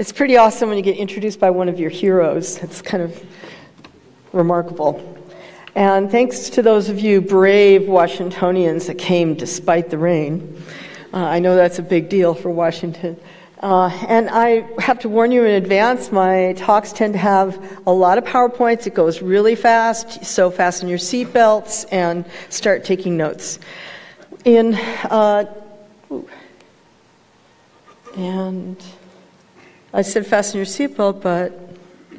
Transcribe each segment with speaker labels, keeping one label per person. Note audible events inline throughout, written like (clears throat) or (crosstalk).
Speaker 1: It's pretty awesome when you get introduced by one of your heroes. It's kind of remarkable. And thanks to those of you brave Washingtonians that came despite the rain. Uh, I know that's a big deal for Washington. Uh, and I have to warn you in advance, my talks tend to have a lot of PowerPoints. It goes really fast, so fasten your seatbelts and start taking notes. In, uh, and I said fasten your seatbelt, but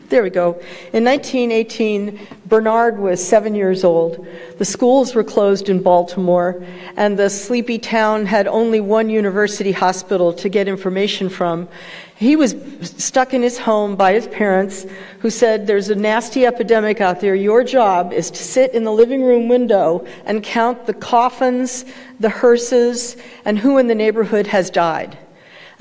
Speaker 1: there we go. In 1918, Bernard was seven years old. The schools were closed in Baltimore, and the sleepy town had only one university hospital to get information from. He was stuck in his home by his parents, who said, There's a nasty epidemic out there. Your job is to sit in the living room window and count the coffins, the hearses, and who in the neighborhood has died.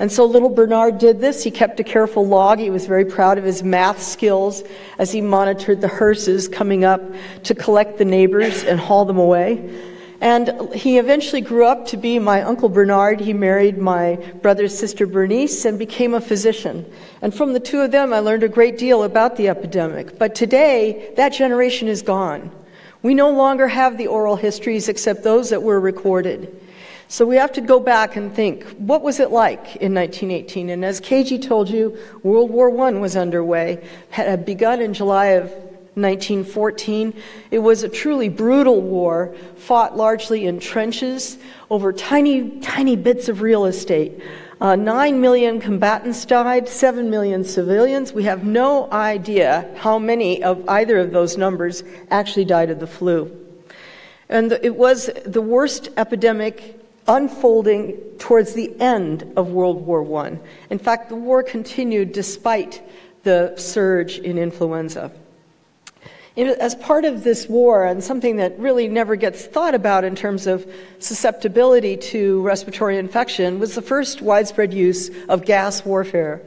Speaker 1: And so little Bernard did this. He kept a careful log. He was very proud of his math skills as he monitored the hearses coming up to collect the neighbors and haul them away. And he eventually grew up to be my Uncle Bernard. He married my brother's sister Bernice and became a physician. And from the two of them, I learned a great deal about the epidemic. But today, that generation is gone. We no longer have the oral histories except those that were recorded. So we have to go back and think, what was it like in 1918? And as KG told you, World War I was underway, had begun in July of 1914. It was a truly brutal war, fought largely in trenches over tiny, tiny bits of real estate. Uh, Nine million combatants died, seven million civilians. We have no idea how many of either of those numbers actually died of the flu. And it was the worst epidemic unfolding towards the end of World War I. In fact, the war continued despite the surge in influenza. As part of this war, and something that really never gets thought about in terms of susceptibility to respiratory infection, was the first widespread use of gas warfare.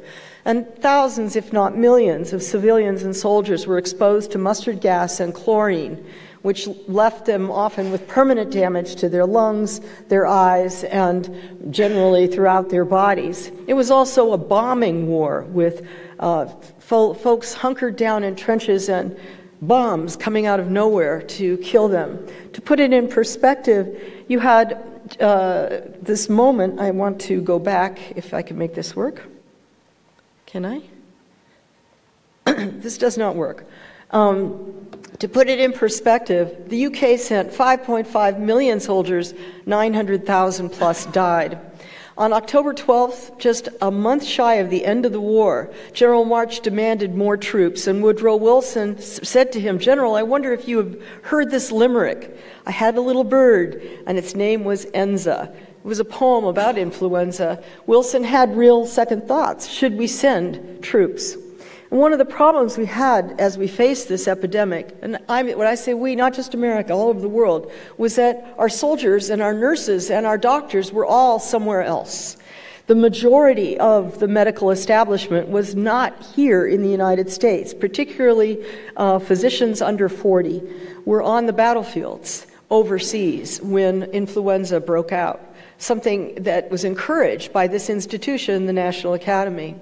Speaker 1: And thousands, if not millions, of civilians and soldiers were exposed to mustard gas and chlorine which left them often with permanent damage to their lungs, their eyes, and generally throughout their bodies. It was also a bombing war with uh, fo- folks hunkered down in trenches and bombs coming out of nowhere to kill them. To put it in perspective, you had uh, this moment. I want to go back if I can make this work. Can I? (clears throat) this does not work. Um, to put it in perspective, the UK sent 5.5 million soldiers, 900,000 plus died. On October 12th, just a month shy of the end of the war, General March demanded more troops, and Woodrow Wilson said to him, General, I wonder if you have heard this limerick. I had a little bird, and its name was Enza. It was a poem about influenza. Wilson had real second thoughts. Should we send troops? One of the problems we had as we faced this epidemic, and I when I say we, not just America, all over the world, was that our soldiers and our nurses and our doctors were all somewhere else. The majority of the medical establishment was not here in the United States, particularly uh, physicians under 40 were on the battlefields overseas when influenza broke out, something that was encouraged by this institution, the National Academy.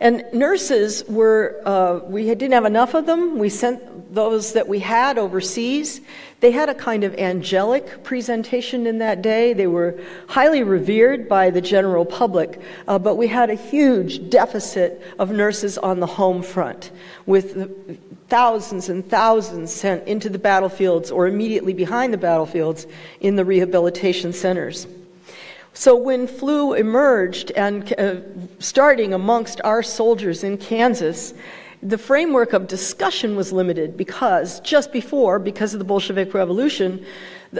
Speaker 1: And nurses were, uh, we didn't have enough of them. We sent those that we had overseas. They had a kind of angelic presentation in that day. They were highly revered by the general public, uh, but we had a huge deficit of nurses on the home front, with thousands and thousands sent into the battlefields or immediately behind the battlefields in the rehabilitation centers. So when flu emerged and uh, starting amongst our soldiers in Kansas, the framework of discussion was limited because just before, because of the Bolshevik Revolution,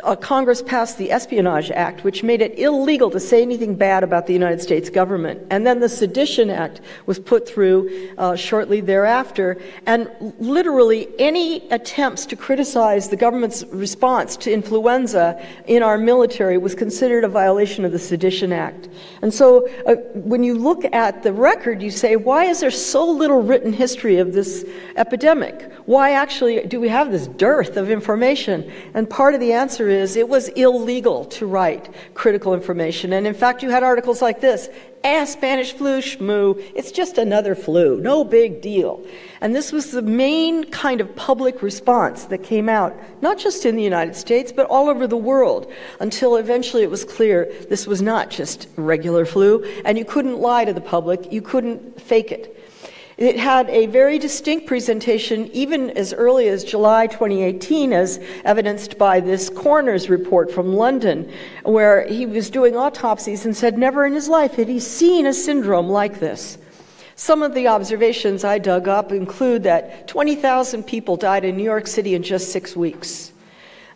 Speaker 1: uh, Congress passed the Espionage Act, which made it illegal to say anything bad about the United States government. And then the Sedition Act was put through uh, shortly thereafter. And literally any attempts to criticize the government's response to influenza in our military was considered a violation of the Sedition Act. And so uh, when you look at the record, you say, why is there so little written history of this epidemic? Why actually do we have this dearth of information? And part of the answer answer is it was illegal to write critical information. And in fact, you had articles like this Ah, Spanish flu, shmoo. It's just another flu. No big deal. And this was the main kind of public response that came out, not just in the United States, but all over the world, until eventually it was clear this was not just regular flu, and you couldn't lie to the public, you couldn't fake it. It had a very distinct presentation even as early as July 2018, as evidenced by this coroner's report from London, where he was doing autopsies and said never in his life had he seen a syndrome like this. Some of the observations I dug up include that 20,000 people died in New York City in just six weeks.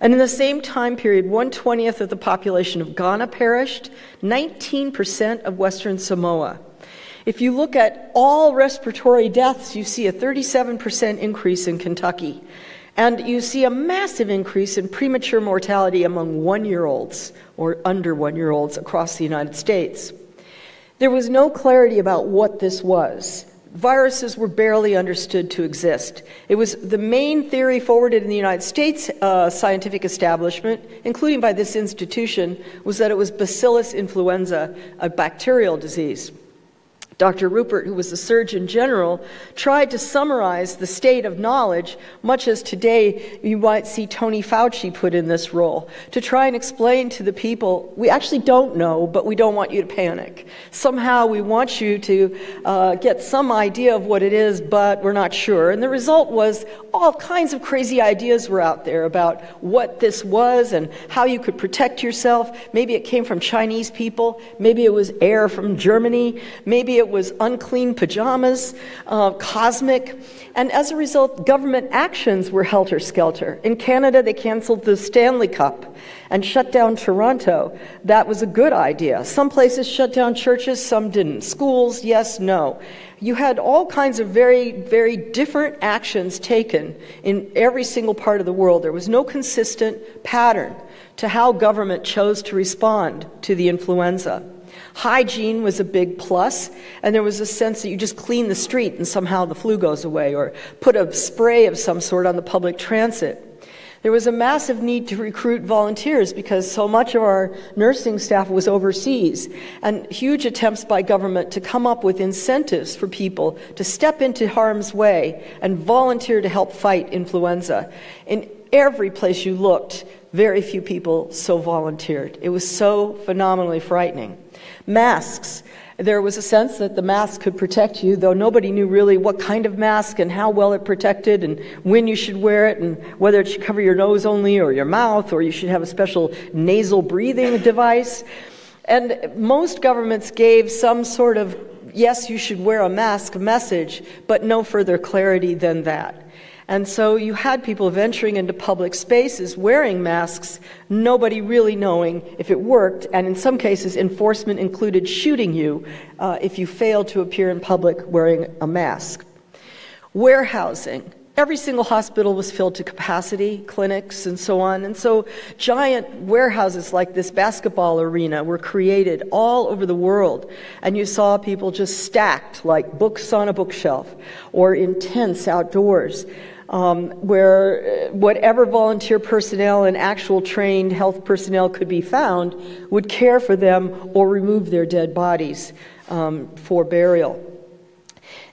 Speaker 1: And in the same time period, 120th of the population of Ghana perished, 19% of Western Samoa. If you look at all respiratory deaths, you see a 37% increase in Kentucky. And you see a massive increase in premature mortality among one year olds or under one year olds across the United States. There was no clarity about what this was. Viruses were barely understood to exist. It was the main theory forwarded in the United States uh, scientific establishment, including by this institution, was that it was Bacillus influenza, a bacterial disease. Dr. Rupert, who was the Surgeon General, tried to summarize the state of knowledge, much as today you might see Tony Fauci put in this role, to try and explain to the people we actually don't know, but we don't want you to panic. Somehow we want you to uh, get some idea of what it is, but we're not sure. And the result was all kinds of crazy ideas were out there about what this was and how you could protect yourself. Maybe it came from Chinese people, maybe it was air from Germany, maybe it was unclean pajamas, uh, cosmic, and as a result, government actions were helter skelter. In Canada, they canceled the Stanley Cup and shut down Toronto. That was a good idea. Some places shut down churches, some didn't. Schools, yes, no. You had all kinds of very, very different actions taken in every single part of the world. There was no consistent pattern to how government chose to respond to the influenza. Hygiene was a big plus, and there was a sense that you just clean the street and somehow the flu goes away, or put a spray of some sort on the public transit. There was a massive need to recruit volunteers because so much of our nursing staff was overseas, and huge attempts by government to come up with incentives for people to step into harm's way and volunteer to help fight influenza. In every place you looked, very few people so volunteered. It was so phenomenally frightening. Masks. There was a sense that the mask could protect you, though nobody knew really what kind of mask and how well it protected and when you should wear it and whether it should cover your nose only or your mouth or you should have a special nasal breathing device. And most governments gave some sort of yes, you should wear a mask message, but no further clarity than that. And so you had people venturing into public spaces wearing masks, nobody really knowing if it worked, and in some cases, enforcement included shooting you uh, if you failed to appear in public wearing a mask. Warehousing. Every single hospital was filled to capacity, clinics, and so on. And so giant warehouses like this basketball arena were created all over the world. And you saw people just stacked like books on a bookshelf or in tents outdoors um, where uh, whatever volunteer personnel and actual trained health personnel could be found would care for them or remove their dead bodies um, for burial.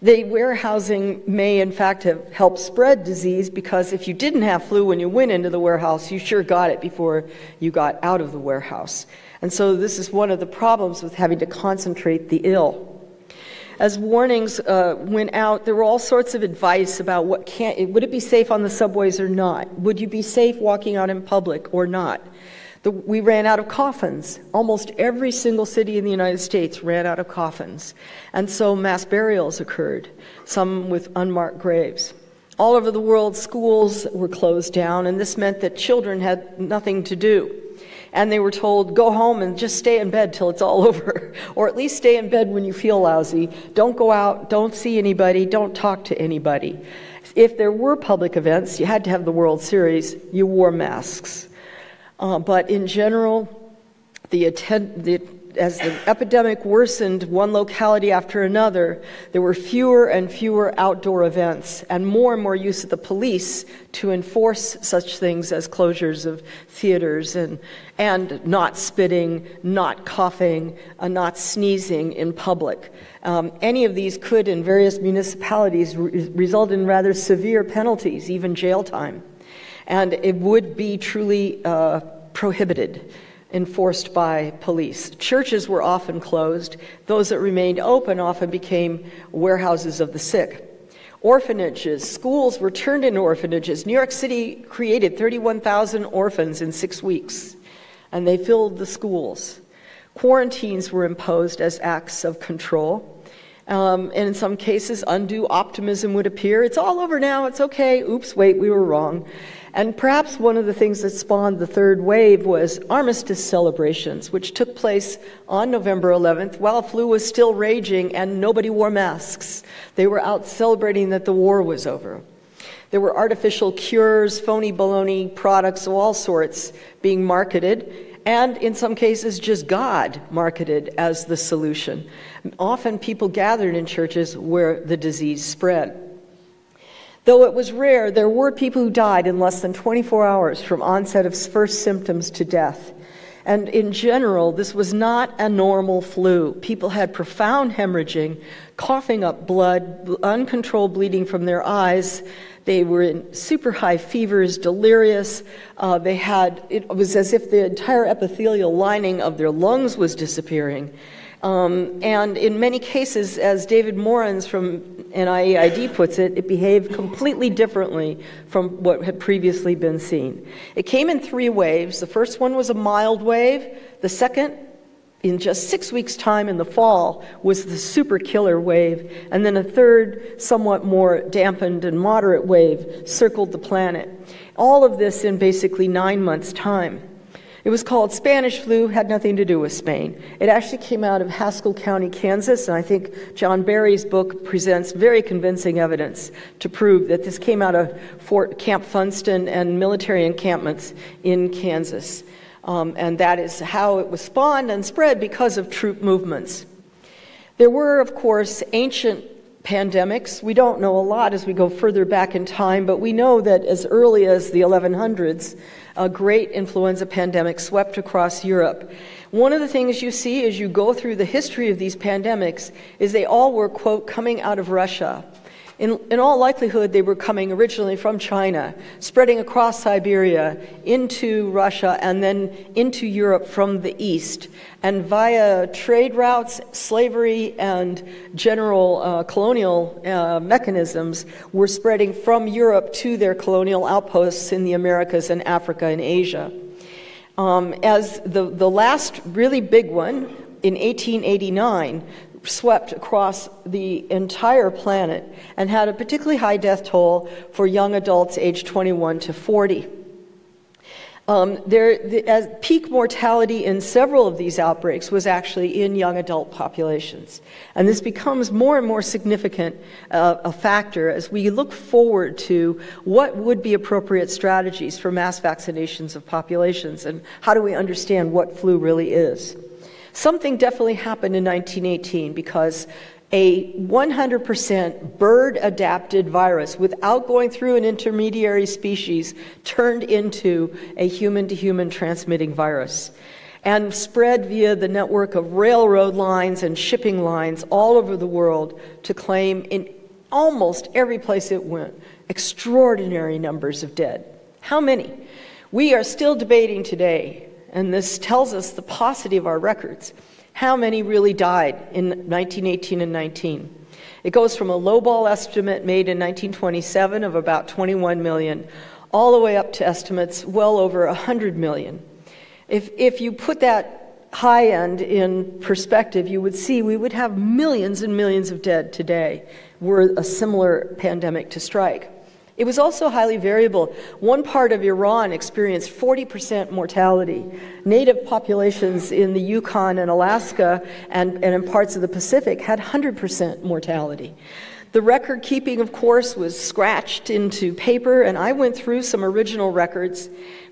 Speaker 1: The warehousing may, in fact, have helped spread disease because if you didn't have flu when you went into the warehouse, you sure got it before you got out of the warehouse. And so, this is one of the problems with having to concentrate the ill as warnings uh, went out, there were all sorts of advice about what can't, would it be safe on the subways or not? Would you be safe walking out in public or not? The, we ran out of coffins. Almost every single city in the United States ran out of coffins. And so mass burials occurred, some with unmarked graves. All over the world, schools were closed down, and this meant that children had nothing to do and they were told, go home and just stay in bed till it's all (laughs) over, or at least stay in bed when you feel lousy. Don't go out, don't see anybody, don't talk to anybody. If there were public events, you had to have the World Series, you wore masks. Uh, but in general, the, attend- the as the epidemic worsened one locality after another, there were fewer and fewer outdoor events and more and more use of the police to enforce such things as closures of theaters and, and not spitting, not coughing, uh, not sneezing in public. Um, any of these could, in various municipalities, re- result in rather severe penalties, even jail time. And it would be truly uh, prohibited enforced by police. Churches were often closed. Those that remained open often became warehouses of the sick. Orphanages, schools were turned into orphanages. New York City created 31,000 orphans in six weeks, and they filled the schools. Quarantines were imposed as acts of control. Um, and in some cases, undue optimism would appear. It's all over now, it's okay. Oops, wait, we were wrong. And perhaps one of the things that spawned the third wave was armistice celebrations, which took place on November 11th while flu was still raging and nobody wore masks. They were out celebrating that the war was over. There were artificial cures, phony baloney products of all sorts being marketed, and in some cases, just God marketed as the solution. Often people gathered in churches where the disease spread. Though it was rare, there were people who died in less than 24 hours from onset of first symptoms to death. And in general, this was not a normal flu. People had profound hemorrhaging, coughing up blood, uncontrolled bleeding from their eyes. They were in super high fevers, delirious. Uh, they had, it was as if the entire epithelial lining of their lungs was disappearing. Um, and in many cases, as David Morens from NIAID puts it, it behaved completely differently from what had previously been seen. It came in three waves. The first one was a mild wave. The second, in just six weeks' time in the fall, was the super killer wave. And then a third, somewhat more dampened and moderate wave circled the planet. All of this in basically nine months' time. It was called Spanish flu, had nothing to do with Spain. It actually came out of Haskell County, Kansas, and I think John Barry's book presents very convincing evidence to prove that this came out of Fort Camp Funston and military encampments in Kansas. Um, and that is how it was spawned and spread because of troop movements. There were, of course, ancient pandemics. We don't know a lot as we go further back in time, but we know that as early as the 1100s, a great influenza pandemic swept across Europe. One of the things you see as you go through the history of these pandemics is they all were, quote, coming out of Russia. In, in, all likelihood, they were coming originally from China, spreading across Siberia into Russia and then into Europe from the east. And via trade routes, slavery, and general uh, colonial uh, mechanisms, were spreading from Europe to their colonial outposts in the Americas and Africa and Asia. Um, as the, the last really big one in 1889, swept across the entire planet and had a particularly high death toll for young adults aged 21 to 40. Um, there, the, peak mortality in several of these outbreaks was actually in young adult populations. And this becomes more and more significant uh, a factor as we look forward to what would be appropriate strategies for mass vaccinations of populations and how do we understand what flu really is. Something definitely happened in 1918 because a 100% bird adapted virus without going through an intermediary species turned into a human to human transmitting virus and spread via the network of railroad lines and shipping lines all over the world to claim in almost every place it went extraordinary numbers of dead. How many? We are still debating today and this tells us the paucity of our records. How many really died in 1918 and 19? It goes from a lowball estimate made in 1927 of about 21 million, all the way up to estimates well over 100 million. If, if you put that high end in perspective, you would see we would have millions and millions of dead today were a similar pandemic to strike. It was also highly variable. One part of Iran experienced 40% mortality. Native populations in the Yukon and Alaska and, and in parts of the Pacific had 100% mortality. The record keeping, of course, was scratched into paper, and I went through some original records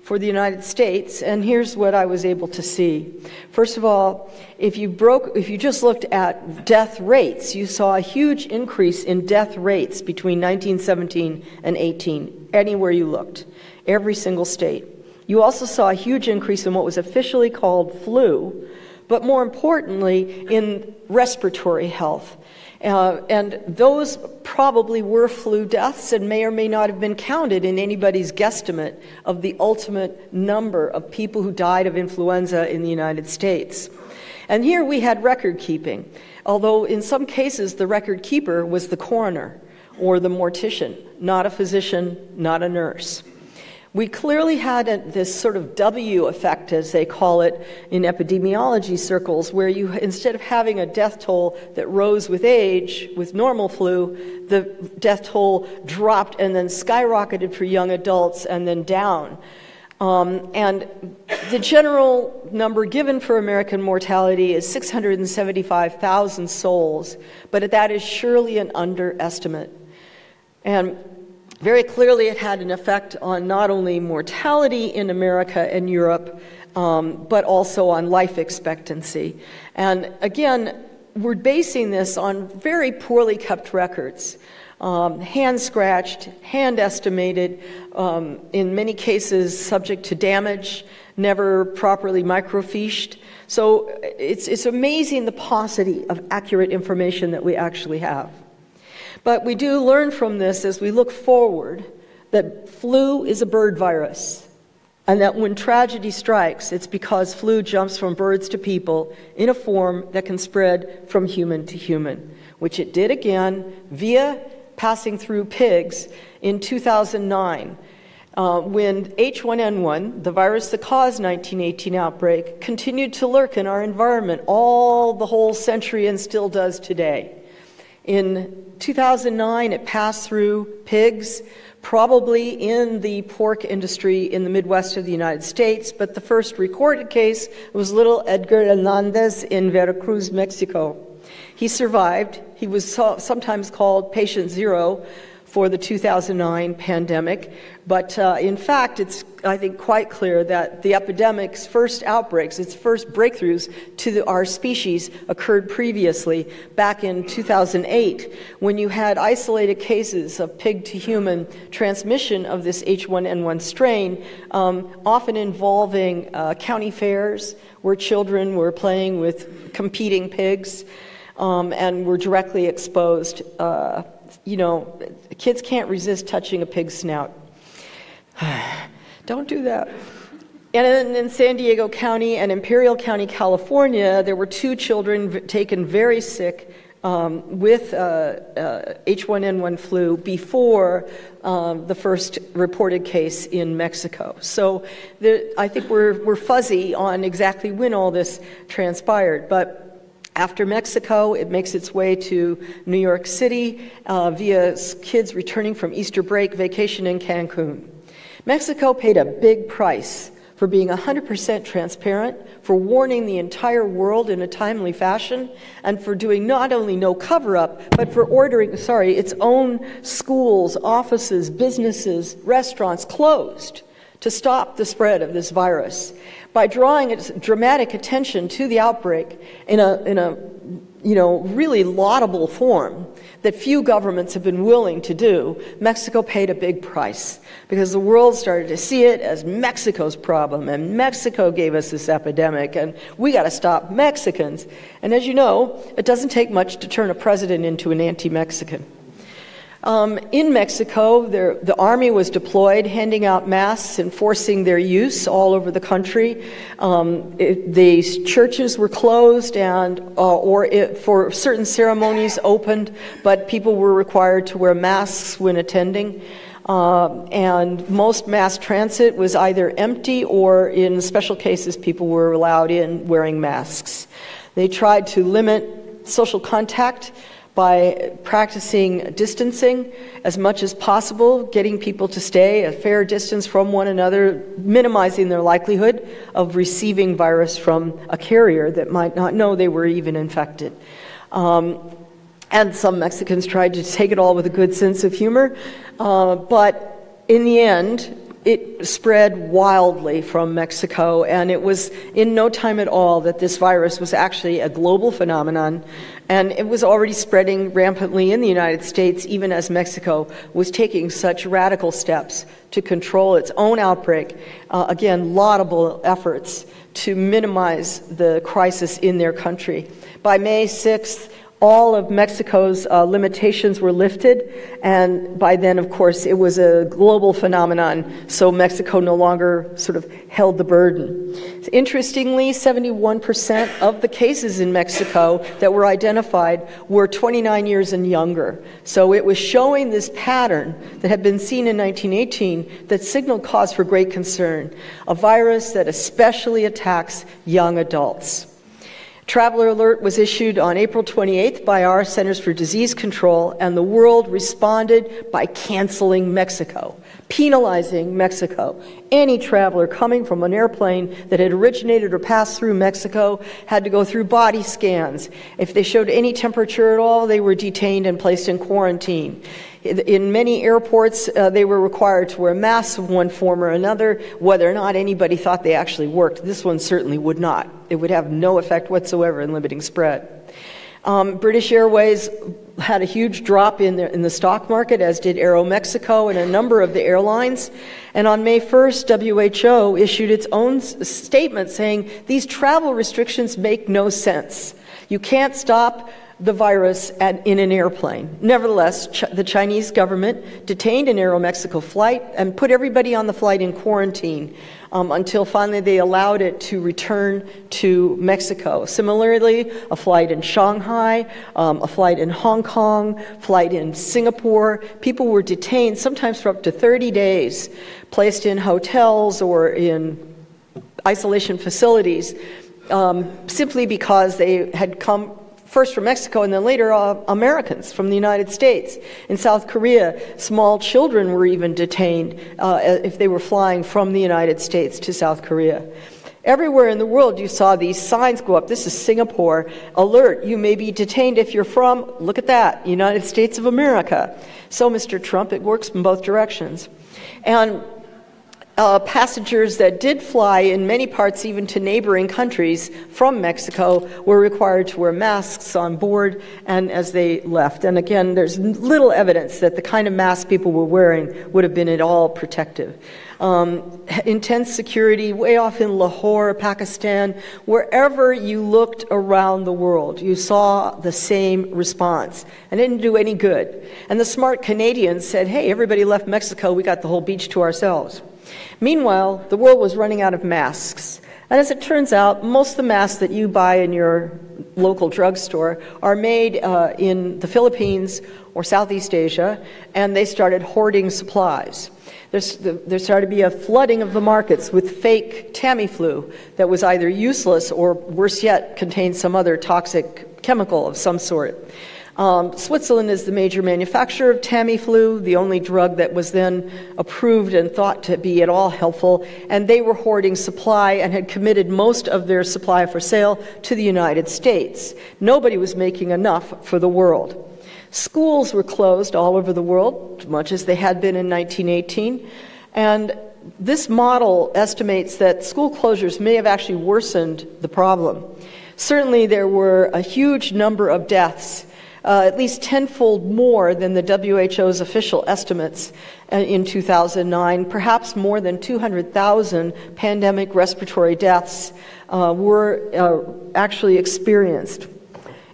Speaker 1: for the United States, and here's what I was able to see. First of all, if you broke, if you just looked at death rates, you saw a huge increase in death rates between 1917 and 18, anywhere you looked, every single state. You also saw a huge increase in what was officially called flu, but more importantly, in respiratory health. Uh, and those probably were flu deaths and may or may not have been counted in anybody's guesstimate of the ultimate number of people who died of influenza in the United States. And here we had record keeping, although in some cases the record keeper was the coroner or the mortician, not a physician, not a nurse. We clearly had a, this sort of W effect, as they call it in epidemiology circles, where you, instead of having a death toll that rose with age, with normal flu, the death toll dropped and then skyrocketed for young adults and then down. Um, and the general number given for American mortality is 675,000 souls, but that is surely an underestimate. And very clearly, it had an effect on not only mortality in America and Europe, um, but also on life expectancy. And again, we're basing this on very poorly kept records. Um, hand scratched, hand estimated, um, in many cases subject to damage, never properly microfiched. So it's, it's amazing the paucity of accurate information that we actually have. But we do learn from this as we look forward that flu is a bird virus. And that when tragedy strikes, it's because flu jumps from birds to people in a form that can spread from human to human, which it did again via passing through pigs in 2009. Uh, when H1N1, the virus that caused 1918 outbreak, continued to lurk in our environment all the whole century and still does today. In 2009, it passed through pigs, probably in the pork industry in the Midwest of the United States, but the first recorded case was little Edgar Hernandez in Veracruz, Mexico. He survived. He was sometimes called patient zero for the 2009 pandemic. But uh, in fact, it's, I think, quite clear that the epidemic's first outbreaks, its first breakthroughs to the, our species occurred previously, back in 2008, when you had isolated cases of pig to human transmission of this H1N1 strain, um, often involving uh, county fairs where children were playing with competing pigs um, and were directly exposed. Uh, you know, kids can't resist touching a pig's snout. (sighs) Don't do that. And in, San Diego County and Imperial County, California, there were two children taken very sick um, with uh, uh, H1N1 flu before um, the first reported case in Mexico. So I think we're, we're fuzzy on exactly when all this transpired. But after Mexico, it makes its way to New York City uh, via kids returning from Easter break vacation in Cancun. Mexico paid a big price for being 100% transparent, for warning the entire world in a timely fashion, and for doing not only no cover up, but for ordering, sorry, its own schools, offices, businesses, restaurants closed to stop the spread of this virus. By drawing its dramatic attention to the outbreak in a, in a you know, really laudable form that few governments have been willing to do, Mexico paid a big price because the world started to see it as Mexico's problem, and Mexico gave us this epidemic, and we got to stop Mexicans. And as you know, it doesn't take much to turn a president into an anti Mexican. Um, in Mexico, there, the army was deployed, handing out masks, enforcing their use all over the country. Um, the churches were closed and, uh, or it, for certain ceremonies, opened, but people were required to wear masks when attending. Uh, and most mass transit was either empty or, in special cases, people were allowed in wearing masks. They tried to limit social contact by practicing distancing as much as possible, getting people to stay a fair distance from one another, minimizing their likelihood of receiving virus from a carrier that might not know they were even infected. Um, and some Mexicans tried to take it all with a good sense of humor. Uh, but in the end, it spread wildly from Mexico, and it was in no time at all that this virus was actually a global phenomenon, and it was already spreading rampantly in the United States, even as Mexico was taking such radical steps to control its own outbreak. Uh, again, laudable efforts to minimize the crisis in their country. By May 6th, all of Mexico's uh, limitations were lifted, and by then, of course, it was a global phenomenon, so Mexico no longer sort of held the burden. Interestingly, 71% of the cases in Mexico that were identified were 29 years and younger. So it was showing this pattern that had been seen in 1918 that signaled cause for great concern a virus that especially attacks young adults. Traveler alert was issued on April 28th by our Centers for Disease Control, and the world responded by canceling Mexico, penalizing Mexico. Any traveler coming from an airplane that had originated or passed through Mexico had to go through body scans. If they showed any temperature at all, they were detained and placed in quarantine. In many airports, uh, they were required to wear masks of one form or another, whether or not anybody thought they actually worked. This one certainly would not. It would have no effect whatsoever in limiting spread. Um, British Airways had a huge drop in the, in the stock market, as did Aeromexico and a number of the airlines. And on May 1st, WHO issued its own statement saying these travel restrictions make no sense. You can't stop the virus at, in an airplane. Nevertheless, Ch- the Chinese government detained an Aeromexico flight and put everybody on the flight in quarantine um, until finally they allowed it to return to Mexico. Similarly, a flight in Shanghai, um, a flight in Hong Kong, flight in Singapore. People were detained sometimes for up to 30 days, placed in hotels or in isolation facilities. Um, simply because they had come first from Mexico and then later uh, Americans from the United States. In South Korea, small children were even detained uh, if they were flying from the United States to South Korea. Everywhere in the world, you saw these signs go up. This is Singapore. Alert, you may be detained if you're from, look at that, United States of America. So, Mr. Trump, it works in both directions. And uh, passengers that did fly in many parts, even to neighboring countries from Mexico, were required to wear masks on board and as they left. And again, there's little evidence that the kind of mask people were wearing would have been at all protective. Um, intense security way off in Lahore, Pakistan, wherever you looked around the world, you saw the same response. And it didn't do any good. And the smart Canadians said, hey, everybody left Mexico, we got the whole beach to ourselves. Meanwhile, the world was running out of masks. And as it turns out, most of the masks that you buy in your local drugstore are made uh, in the Philippines or Southeast Asia, and they started hoarding supplies. There's, there started to be a flooding of the markets with fake Tamiflu that was either useless or, worse yet, contained some other toxic chemical of some sort. Um, Switzerland is the major manufacturer of Tamiflu, the only drug that was then approved and thought to be at all helpful, and they were hoarding supply and had committed most of their supply for sale to the United States. Nobody was making enough for the world. Schools were closed all over the world, much as they had been in 1918, and this model estimates that school closures may have actually worsened the problem. Certainly, there were a huge number of deaths uh, at least tenfold more than the WHO's official estimates uh, in 2009. Perhaps more than 200,000 pandemic respiratory deaths uh, were uh, actually experienced.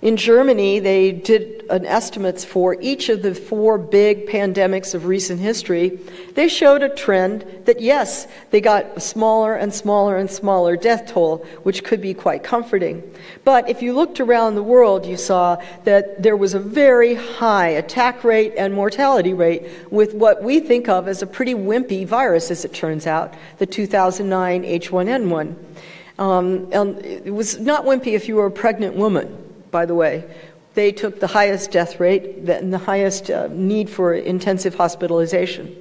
Speaker 1: In Germany, they did an estimates for each of the four big pandemics of recent history. They showed a trend that yes, they got a smaller and smaller and smaller death toll, which could be quite comforting. But if you looked around the world, you saw that there was a very high attack rate and mortality rate with what we think of as a pretty wimpy virus, as it turns out, the 2009 H1N1. Um, and it was not wimpy if you were a pregnant woman by the way. They took the highest death rate and the highest uh, need for intensive hospitalization.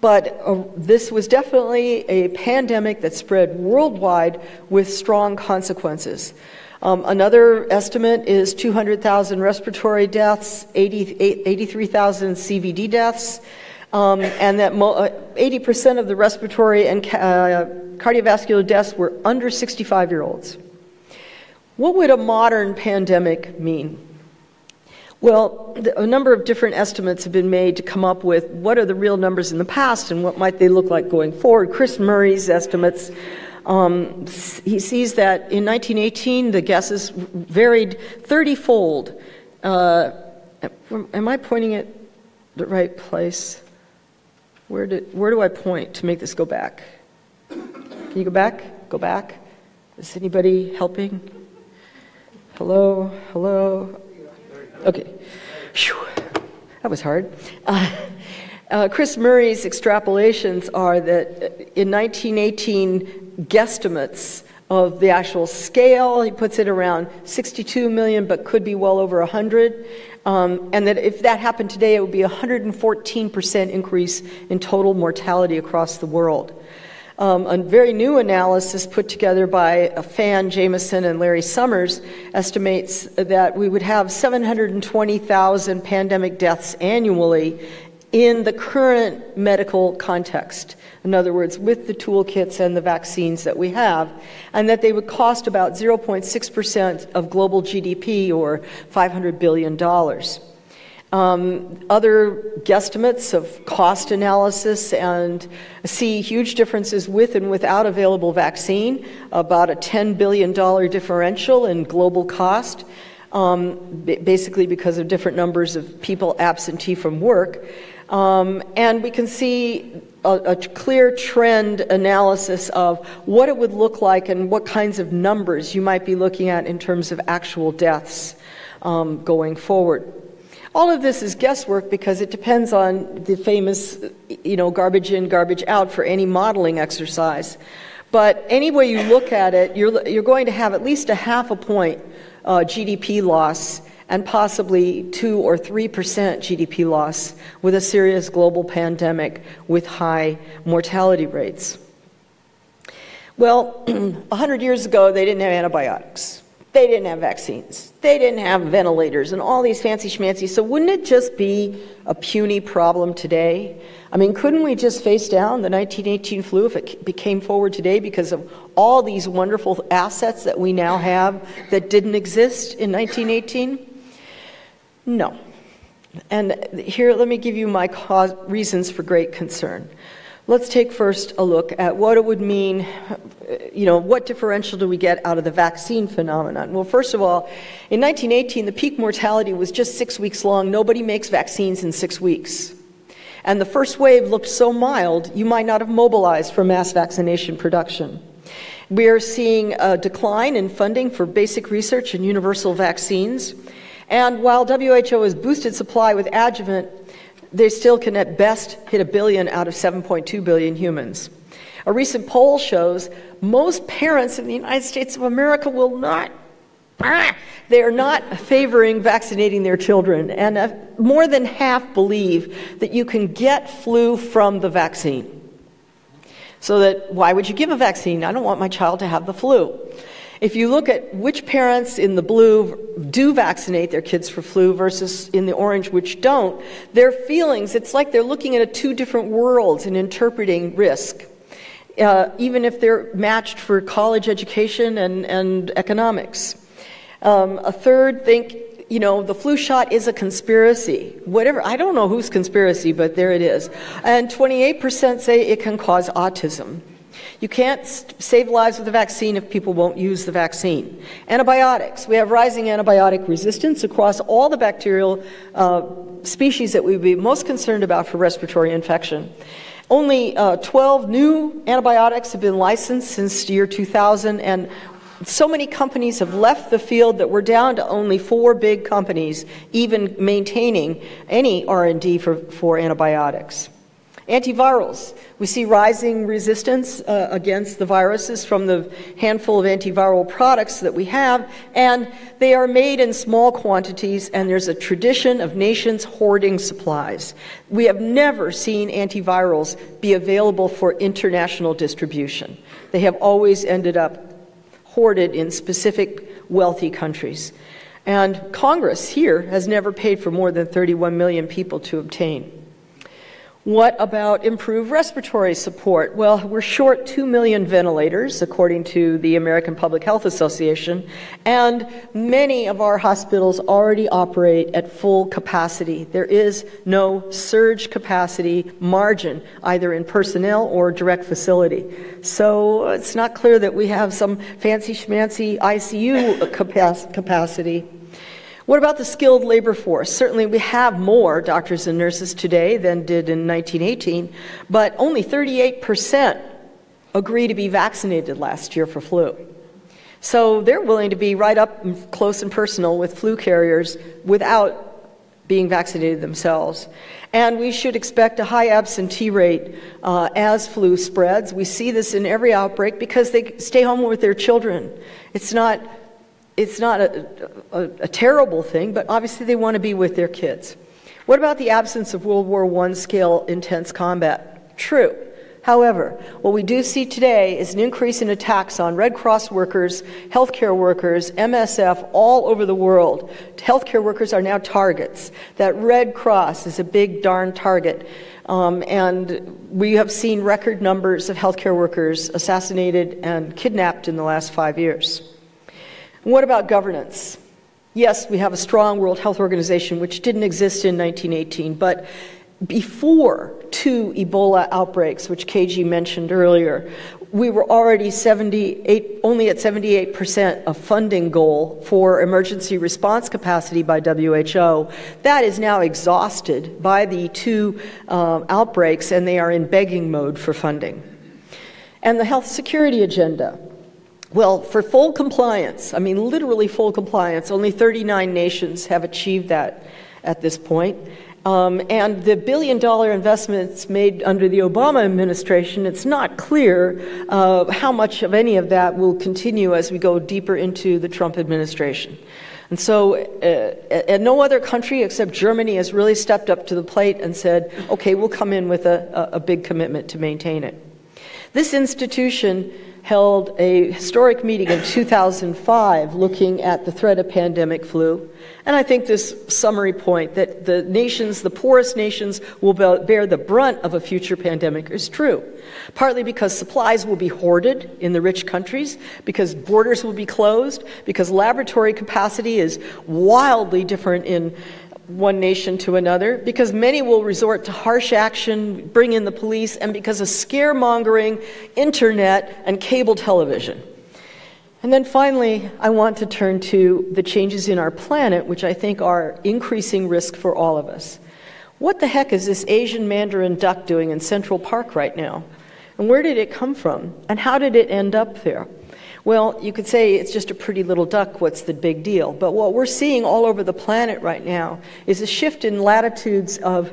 Speaker 1: But uh, this was definitely a pandemic that spread worldwide with strong consequences. Um, another estimate is 200,000 respiratory deaths, 80, 83,000 CVD deaths, um, and that mo- uh, 80% of the respiratory and ca- uh, cardiovascular deaths were under 65 year olds. What would a modern pandemic mean? Well, a number of different estimates have been made to come up with what are the real numbers in the past and what might they look like going forward. Chris Murray's estimates, um, he sees that in 1918 the guesses varied 30-fold. Uh, am I pointing at the right place? Where, did, where do I point to make this go back? Can you go back? Go back? Is anybody helping? Hello? Hello? Okay. Whew. That was hard. Uh, uh, Chris Murray's extrapolations are that in 1918, guesstimates of the actual scale, he puts it around 62 million, but could be well over 100. Um, and that if that happened today, it would be a 114% increase in total mortality across the world. Um, a very new analysis put together by Fan, Jamison, and Larry Summers estimates that we would have 720,000 pandemic deaths annually in the current medical context. In other words, with the toolkits and the vaccines that we have, and that they would cost about 0.6% of global GDP or $500 billion. Um, other guesstimates of cost analysis and see huge differences with and without available vaccine, about a $10 billion differential in global cost, um, basically because of different numbers of people absentee from work. Um, and we can see a, a, clear trend analysis of what it would look like and what kinds of numbers you might be looking at in terms of actual deaths um, going forward. All of this is guesswork because it depends on the famous, you know, garbage in, garbage out for any modeling exercise. But any way you look at it, you're, you're going to have at least a half a point uh, GDP loss and possibly 2 or 3% GDP loss with a serious global pandemic with high mortality rates. Well, (clears throat) 100 years ago, they didn't have antibiotics. They didn't have vaccines. They didn't have ventilators and all these fancy schmancy. So wouldn't it just be a puny problem today? I mean, couldn't we just face down the 1918 flu if it became forward today because of all these wonderful assets that we now have that didn't exist in 1918? No. And here, let me give you my cause, reasons for great concern. Let's take first a look at what it would mean, you know, what differential do we get out of the vaccine phenomenon? Well, first of all, in 1918, the peak mortality was just six weeks long. Nobody makes vaccines in six weeks. And the first wave looked so mild, you might not have mobilized for mass vaccination production. We are seeing a decline in funding for basic research and universal vaccines. And while WHO has boosted supply with adjuvant, they still can at best hit a billion out of 7.2 billion humans. A recent poll shows most parents in the United States of America will not. They are not favoring vaccinating their children, and uh, more than half believe that you can get flu from the vaccine. So that why would you give a vaccine? I don't want my child to have the flu. If you look at which parents in the blue do vaccinate their kids for flu versus in the orange which don't, their feelings, it's like they're looking at two different worlds and interpreting risk. Uh, even if they're matched for college education and, and economics. Um, a third think, you know, the flu shot is a conspiracy. Whatever, I don't know whose conspiracy, but there it is. And 28% say it can cause autism. You can't save lives with a vaccine if people won't use the vaccine. Antibiotics. We have rising antibiotic resistance across all the bacterial uh, species that we would be most concerned about for respiratory infection. Only uh, 12 new antibiotics have been licensed since the year 2000, and so many companies have left the field that we're down to only four big companies even maintaining any r&d for, for antibiotics Antivirals. We see rising resistance uh, against the viruses from the handful of antiviral products that we have, and they are made in small quantities, and there's a tradition of nations hoarding supplies. We have never seen antivirals be available for international distribution. They have always ended up hoarded in specific wealthy countries. And Congress here has never paid for more than 31 million people to obtain. What about improved respiratory support? Well, we're short 2 million ventilators, according to the American Public Health Association, and many of our hospitals already operate at full capacity. There is no surge capacity margin, either in personnel or direct facility. So it's not clear that we have some fancy schmancy ICU capacity. What about the skilled labor force? Certainly, we have more doctors and nurses today than did in 1918, but only 38% agree to be vaccinated last year for flu. So they're willing to be right up close and personal with flu carriers without being vaccinated themselves. And we should expect a high absentee rate uh, as flu spreads. We see this in every outbreak because they stay home with their children. It's not it's not a, a, a, terrible thing, but obviously they want to be with their kids. What about the absence of World War I scale intense combat? True. However, what we do see today is an increase in attacks on Red Cross workers, healthcare workers, MSF all over the world. Healthcare workers are now targets. That Red Cross is a big darn target. Um, and we have seen record numbers of healthcare workers assassinated and kidnapped in the last five years. What about governance? Yes, we have a strong World Health Organization, which didn't exist in 1918, but before two Ebola outbreaks, which KG mentioned earlier, we were already 78, only at 78% of funding goal for emergency response capacity by WHO. That is now exhausted by the two um, outbreaks, and they are in begging mode for funding. And the health security agenda. Well, for full compliance, I mean literally full compliance, only 39 nations have achieved that at this point. Um, and the billion dollar investments made under the Obama administration, it's not clear uh, how much of any of that will continue as we go deeper into the Trump administration. And so, uh, and no other country except Germany has really stepped up to the plate and said, okay, we'll come in with a, a big commitment to maintain it. This institution held a historic meeting in 2005 looking at the threat of pandemic flu. And I think this summary point that the nations, the poorest nations, will bear the brunt of a future pandemic is true. Partly because supplies will be hoarded in the rich countries, because borders will be closed, because laboratory capacity is wildly different in one nation to another, because many will resort to harsh action, bring in the police, and because of scaremongering, internet, and cable television. And then finally, I want to turn to the changes in our planet, which I think are increasing risk for all of us. What the heck is this Asian mandarin duck doing in Central Park right now? And where did it come from? And how did it end up there? Well, you could say it's just a pretty little duck, what's the big deal? But what we're seeing all over the planet right now is a shift in latitudes of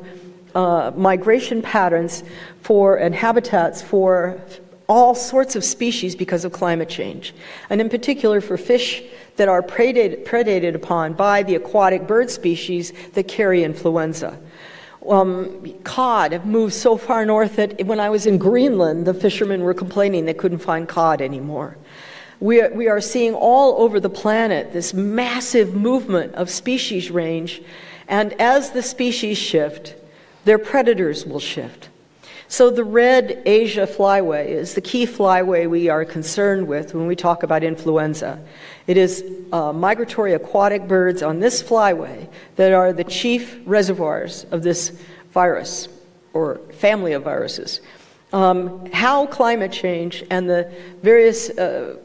Speaker 1: uh, migration patterns for and habitats for all sorts of species because of climate change. And in particular for fish that are predated, predated upon by the aquatic bird species that carry influenza. Um, cod have moved so far north that when I was in Greenland, the fishermen were complaining they couldn't find cod anymore. We are, we are seeing all over the planet this massive movement of species range, and as the species shift, their predators will shift. So, the red Asia flyway is the key flyway we are concerned with when we talk about influenza. It is uh, migratory aquatic birds on this flyway that are the chief reservoirs of this virus or family of viruses. Um, how climate change and the various uh,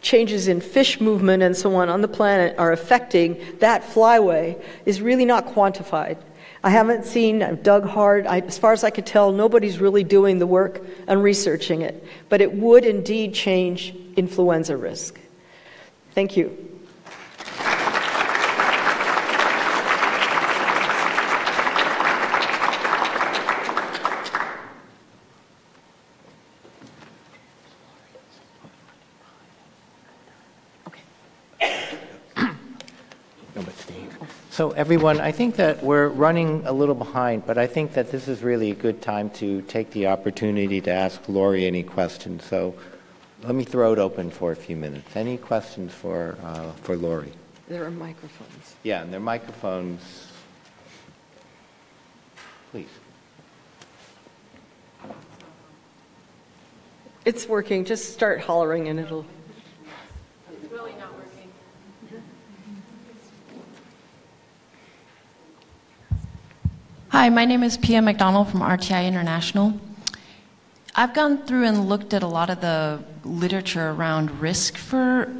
Speaker 1: changes in fish movement and so on on the planet are affecting that flyway is really not quantified. I haven't seen, I've dug hard. I, as far as I could tell, nobody's really doing the work and researching it. But it would indeed change influenza risk. Thank you.
Speaker 2: So everyone, I think that we're running a little behind, but I think that this is really a good time to take the opportunity to ask Laurie any questions. So let me throw it open for a few minutes. Any questions for, uh, for Laurie?
Speaker 1: There are microphones.
Speaker 2: Yeah, and their microphones. Please.
Speaker 1: It's working, just start hollering and it'll,
Speaker 3: It's really not working.
Speaker 4: Hi, my name is Pia MacDonald from RTI International. I've gone through and looked at a lot of the literature around risk for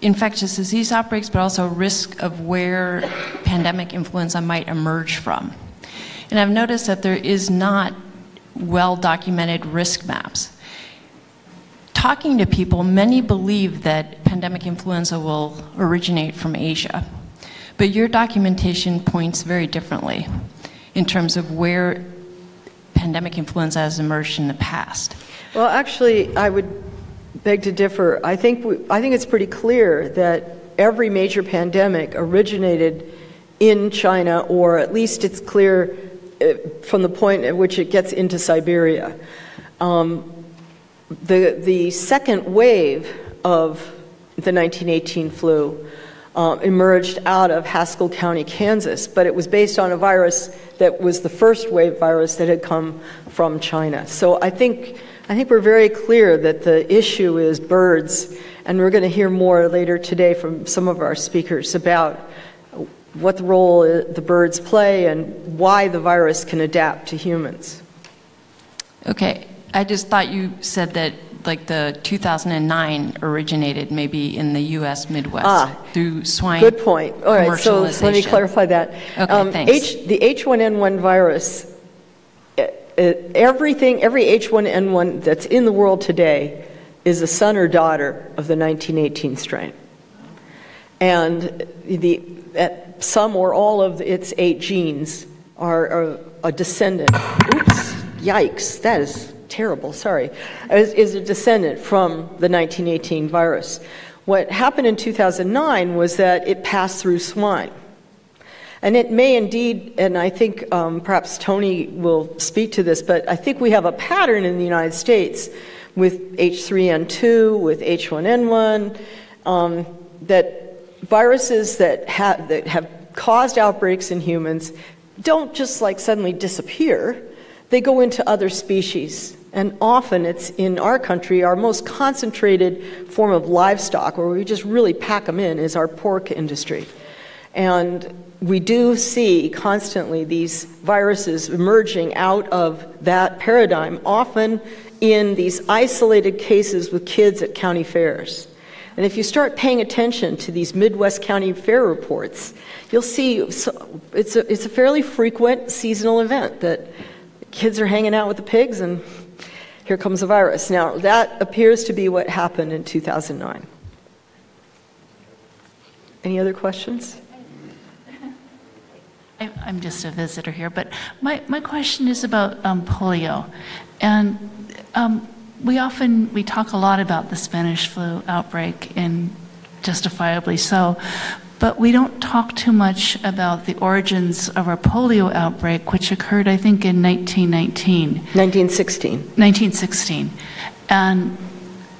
Speaker 4: infectious disease outbreaks, but also risk of where pandemic influenza might emerge from. And I've noticed that there is not well documented risk maps. Talking to people, many believe that pandemic influenza will originate from Asia, but your documentation points very differently in terms of where pandemic influenza has emerged in the past.
Speaker 1: well, actually, I would beg to differ. I think, we- I think it's pretty clear that every major pandemic originated in China, or at least it's clear uh, from the point at which it gets into Siberia. Um, the, the second wave of the 1918 flu uh, emerged out of Haskell County, Kansas, but it was based on a virus that was the first wave virus that had come from China. So I think, I think we're very clear that the issue is birds, and we're going to hear more later today from some of our speakers about what the role the birds play and why the virus can adapt to humans.
Speaker 4: Okay, I just thought you said that like the 2009 originated maybe in the US Midwest
Speaker 1: Ah,
Speaker 4: through swine
Speaker 1: Good point. All right, so let me clarify that.
Speaker 4: Okay,
Speaker 1: Um,
Speaker 4: thanks.
Speaker 1: H, the H1N1 virus, eh, eh, everything, every H1N1 that's in the world today is a son or daughter of the 1918 strain. And the, at some or all of its eight genes are, are a descendant. Oops, yikes, that is terrible, sorry. Is, is a descendant from the 1918 virus. What happened in 2009 was that it passed through swine. And it may indeed, and I think um, perhaps Tony will speak to this, but I think we have a pattern in the United States with H3N2, with H1N1, um, that viruses that, ha- that have caused outbreaks in humans don't just like suddenly disappear, they go into other species. And often it's in our country, our most concentrated form of livestock, where we just really pack them in, is our pork industry. And we do see constantly these viruses emerging out of that paradigm, often in these isolated cases with kids at county fairs. And if you start paying attention to these Midwest County Fair reports, you'll see it's a, it's a fairly frequent seasonal event that kids are hanging out with the pigs and here comes a virus. Now, that appears to be what happened in 2009. Any other questions?
Speaker 5: I'm just a visitor here, but my, my question is about um, polio. And um, we often, we talk a lot about the Spanish flu outbreak, and justifiably so, but we don't talk too much about the origins of our polio outbreak, which occurred, I think, in 1919.
Speaker 1: 1916.
Speaker 5: 1916. And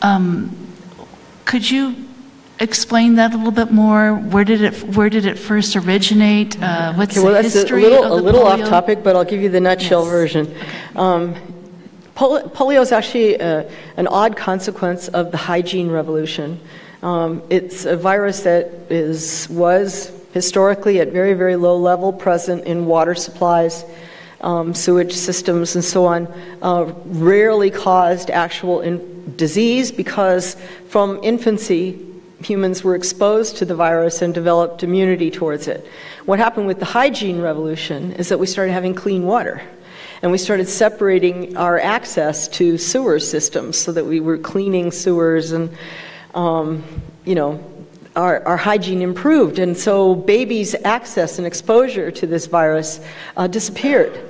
Speaker 5: um, could you explain that a little bit more? Where did it Where did it first originate? Uh, what's
Speaker 1: Okay, well,
Speaker 5: the
Speaker 1: that's a
Speaker 5: history
Speaker 1: little,
Speaker 5: of
Speaker 1: a
Speaker 5: the
Speaker 1: little off topic, but I'll give you the nutshell
Speaker 5: Yes.
Speaker 1: version. Um, polio is actually uh an odd consequence of the hygiene revolution. Um, it's a virus that is was historically at very, very low level present in water supplies, um, sewage systems, and so on. Uh, rarely caused actual in- disease because from infancy humans were exposed to the virus and developed immunity towards it. What happened with the hygiene revolution is that we started having clean water. And we started separating our access to sewer systems so that we were cleaning sewers and, um, you know, our, our hygiene improved. And so babies' access and exposure to this virus uh, disappeared.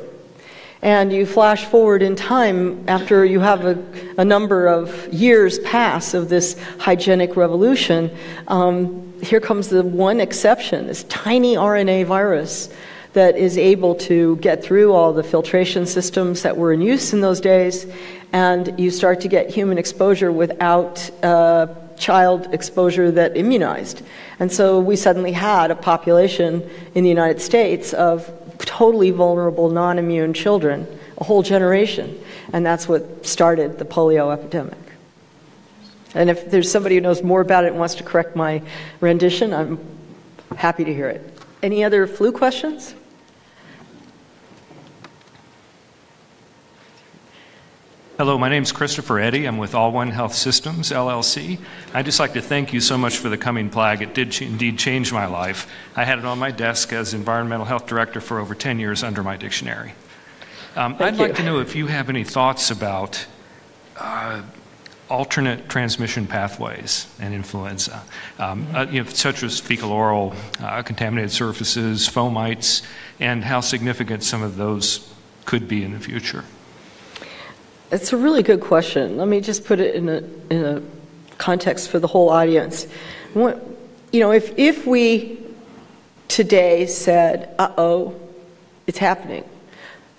Speaker 1: And you flash forward in time after you have a, a number of years pass of this hygienic revolution. Um, here comes the one exception this tiny RNA virus that is able to get through all the filtration systems that were in use in those days, and you start to get human exposure without uh, child exposure that immunized. And so we suddenly had a population in the United States of totally vulnerable, non immune children, a whole generation. And that's what started the polio epidemic. And if there's somebody who knows more about it and wants to correct my rendition, I'm happy to hear it. Any other flu questions?
Speaker 6: Hello, my name is Christopher Eddy. I'm with All One Health Systems, LLC. I'd just like to thank you so much for the coming plague. It did ch- indeed change my life. I had it on my desk as environmental health director for over 10 years under my dictionary. Um, I'd
Speaker 1: you.
Speaker 6: like to know if you have any thoughts about uh, alternate transmission pathways and influenza, um, uh, you know, such as fecal oral uh, contaminated surfaces, fomites, and how significant some of those could be in the future.
Speaker 1: It's a really good question. Let me just put it in a, in a context for the whole audience. What, you know, if, if we today said, uh oh, it's happening,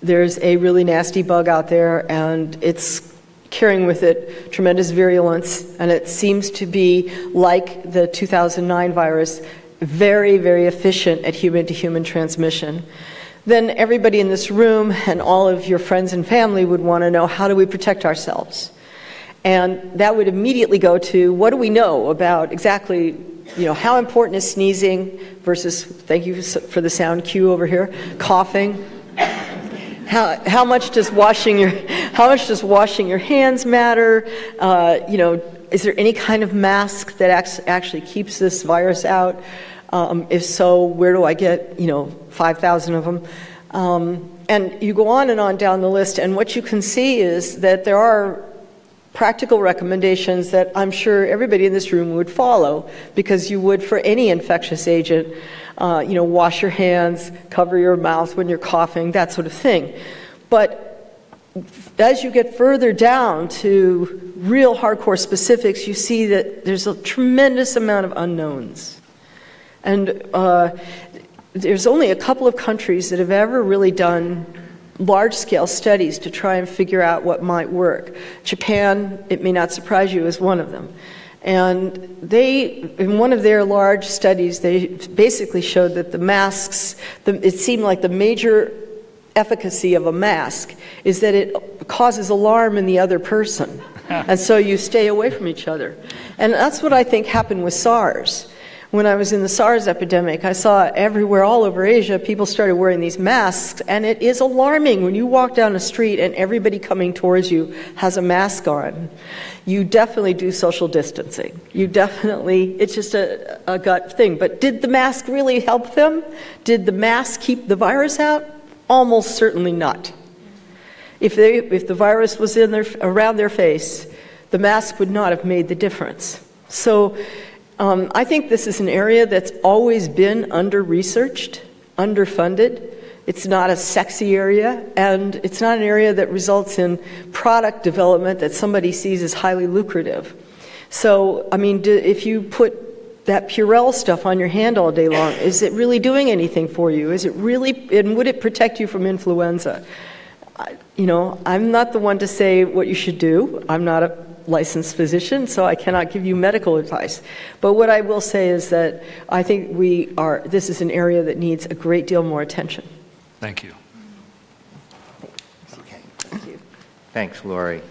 Speaker 1: there's a really nasty bug out there and it's carrying with it tremendous virulence, and it seems to be like the 2009 virus, very, very efficient at human to human transmission then everybody in this room and all of your friends and family would want to know how do we protect ourselves? And that would immediately go to what do we know about exactly, you know, how important is sneezing versus, thank you for the sound cue over here, coughing. How, how much does washing your how much does washing your hands matter? Uh, you know, is there any kind of mask that act- actually keeps this virus out? Um, if so, where do I get, you know, 5,000 of them? Um, and you go on and on down the list, and what you can see is that there are practical recommendations that I'm sure everybody in this room would follow because you would for any infectious agent. Uh, you know, wash your hands, cover your mouth when you're coughing, that sort of thing. But as you get further down to real hardcore specifics, you see that there's a tremendous amount of unknowns. And uh, there's only a couple of countries that have ever really done large scale studies to try and figure out what might work. Japan, it may not surprise you, is one of them. And they, in one of their large studies, they basically showed that the masks, the, it seemed like the major efficacy of a mask is that it causes alarm in the other person. (laughs) and so you stay away from each other. And that's what I think happened with SARS. When I was in the SARS epidemic, I saw everywhere, all over Asia, people started wearing these masks, and it is alarming when you walk down a street and everybody coming towards you has a mask on. You definitely do social distancing. You definitely, it's just a, a gut thing. But did the mask really help them? Did the mask keep the virus out? Almost certainly not. If, they, if the virus was in their, around their face, the mask would not have made the difference. So um, I think this is an area that's always been under researched, underfunded. It's not a sexy area, and it's not an area that results in product development that somebody sees as highly lucrative. So, I mean, do, if you put that Purell stuff on your hand all day long, is it really doing anything for you? Is it really, and would it protect you from influenza? I, you know, I'm not the one to say what you should do. I'm not a licensed physician, so I cannot give you medical advice. But what I will say is that I think we are, this is an area that needs a great deal more attention.
Speaker 6: Thank you. Okay. Thank you.
Speaker 2: Thanks, Laurie.